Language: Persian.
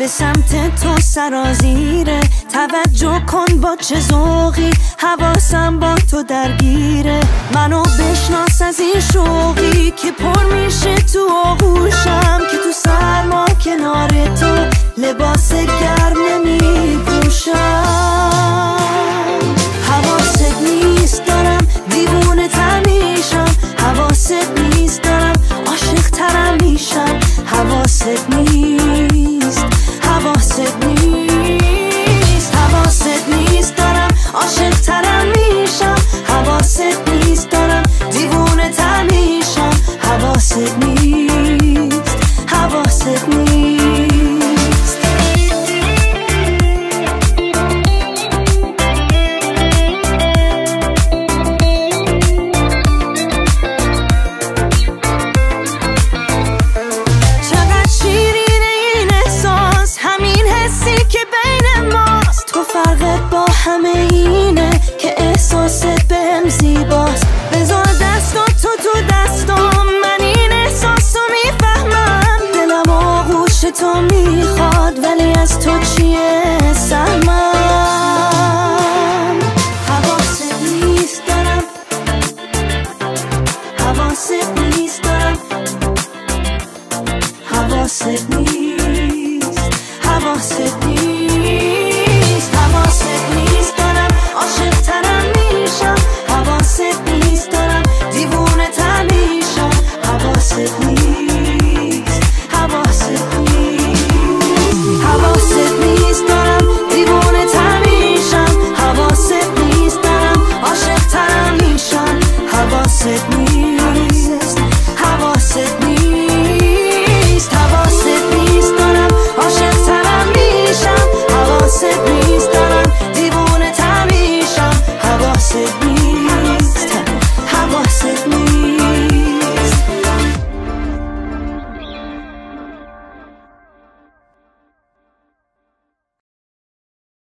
به سمت تو سرازیره. توجه کن با چه ذوقی حواسم با تو درگیره. منو بشناس از این شوقی که پر میشه تو آغوشم که تو سرما کنار تو لباس گرم فرقت با همه اینه که احساست بهم زیباست. بذار دستا تو تو دستام من این احساس رو می‌فهمم. دلم آغوش تو می‌خواد ولی از تو چیه سهمم حواست نیست دارم. حواست نیست دارم. حواست نیست. حواست نیست. você me.